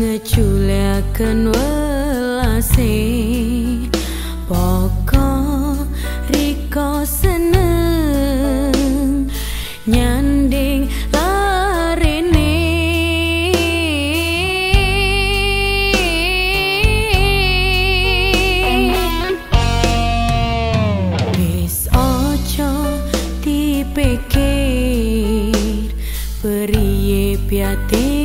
ngeculiaken welase. Poko riko seneng nyanding larene. Wis ojo dipikir periye piatir